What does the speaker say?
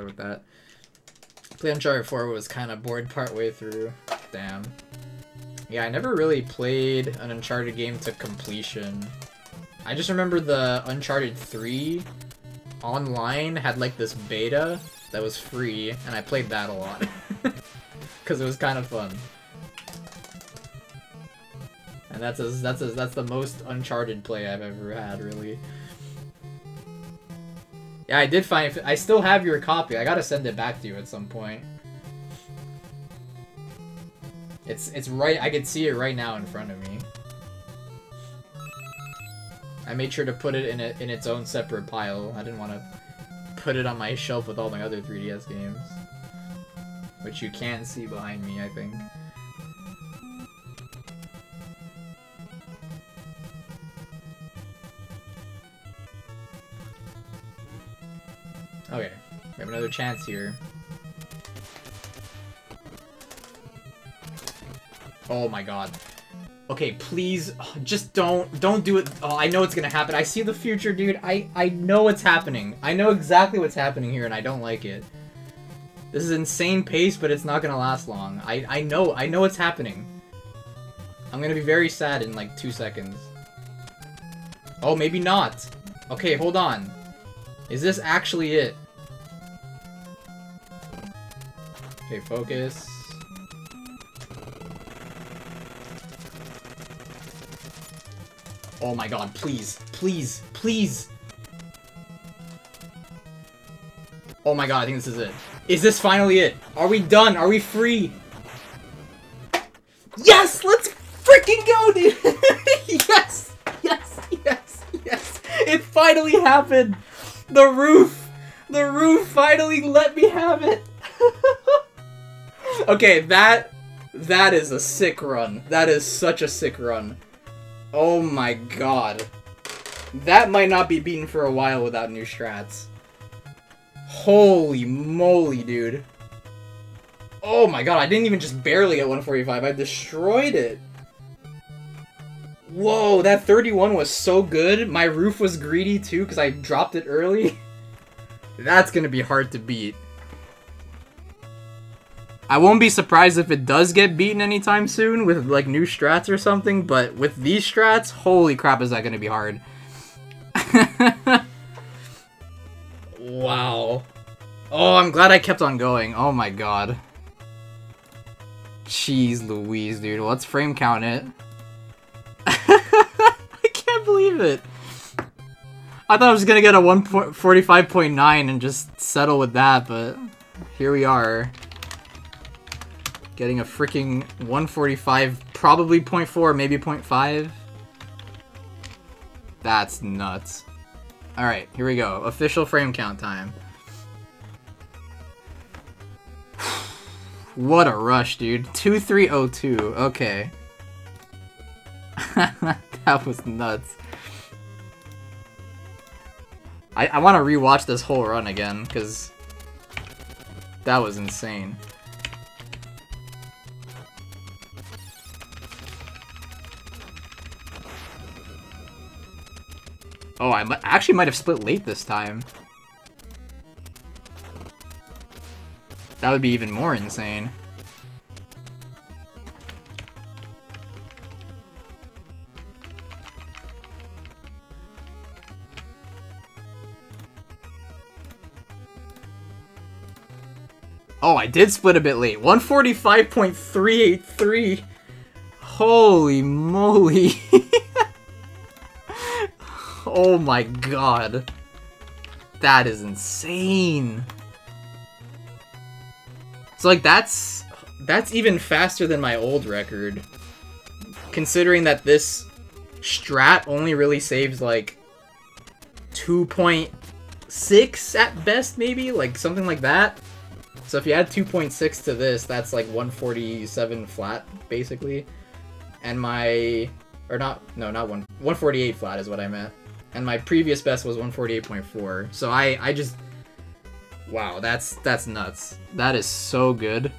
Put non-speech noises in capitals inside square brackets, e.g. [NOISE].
bother with that. Play Uncharted 4 was kind of bored part way through. Damn. Yeah, I never really played an Uncharted game to completion. I just remember the Uncharted 3 online had like this beta that was free, and I played that a lot. [LAUGHS] Because it was kind of fun. And that's that's that's the most Uncharted play I've ever had, really. Yeah, I did find. I still have your copy. I gotta send it back to you at some point. It's it's right. I can see it right now in front of me. I made sure to put it in it in its own separate pile. I didn't want to put it on my shelf with all my other 3DS games, which you can see behind me. I think. Okay, we have another chance here. Oh my god. Okay, please, uh, just don't, don't do it. Oh, I know it's gonna happen. I see the future, dude. I, I know what's happening. I know exactly what's happening here, and I don't like it. This is insane pace, but it's not gonna last long. I, I know, I know what's happening. I'm gonna be very sad in like two seconds. Oh, maybe not. Okay, hold on. Is this actually it? Okay, focus. Oh my god, please, please, please! Oh my god, I think this is it. Is this finally it? Are we done? Are we free? Yes! Let's freaking go, dude! [LAUGHS] yes! Yes! Yes! Yes! It finally happened! The roof! The roof finally let me have it! [LAUGHS] okay, that... That is a sick run. That is such a sick run. Oh my god. That might not be beaten for a while without new strats. Holy moly, dude. Oh my god, I didn't even just barely get 145, I destroyed it. Whoa, that 31 was so good. My roof was greedy too because I dropped it early. [LAUGHS] That's gonna be hard to beat. I won't be surprised if it does get beaten anytime soon with like new strats or something, but with these strats, holy crap is that gonna be hard. [LAUGHS] wow. Oh, I'm glad I kept on going. Oh my god. Jeez Louise, dude. Let's frame count it. Can't believe it. I thought I was gonna get a 145.9 and just settle with that, but here we are. Getting a freaking 145, probably 0.4, maybe 0.5. That's nuts. Alright, here we go. Official frame count time. [SIGHS] what a rush, dude. 2302. Okay. That was nuts. I, I want to rewatch this whole run again, because that was insane. Oh, I actually might have split late this time. That would be even more insane. Oh, I did split a bit late. 145.383. Holy moly. [LAUGHS] oh my god. That is insane. So like that's that's even faster than my old record. Considering that this strat only really saves like 2.6 at best maybe, like something like that. So if you add 2.6 to this, that's like 147 flat, basically. And my... Or not... No, not one... 148 flat is what I meant. And my previous best was 148.4. So I, I just... Wow, that's that's nuts. That is so good.